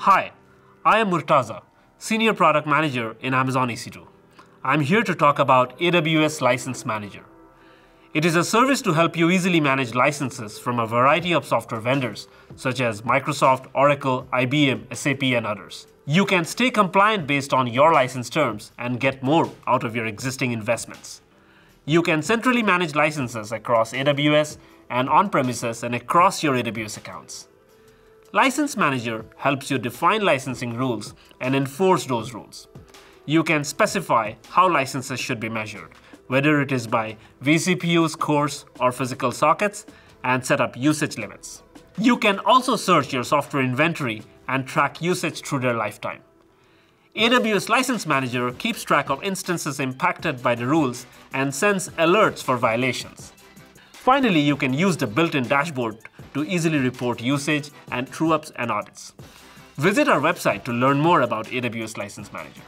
Hi, I am Murtaza, Senior Product Manager in Amazon EC2. I'm here to talk about AWS License Manager. It is a service to help you easily manage licenses from a variety of software vendors, such as Microsoft, Oracle, IBM, SAP, and others. You can stay compliant based on your license terms and get more out of your existing investments. You can centrally manage licenses across AWS and on-premises and across your AWS accounts. License Manager helps you define licensing rules and enforce those rules. You can specify how licenses should be measured, whether it is by vCPUs, cores, or physical sockets, and set up usage limits. You can also search your software inventory and track usage through their lifetime. AWS License Manager keeps track of instances impacted by the rules and sends alerts for violations. Finally, you can use the built-in dashboard to easily report usage and true-ups and audits. Visit our website to learn more about AWS License Manager.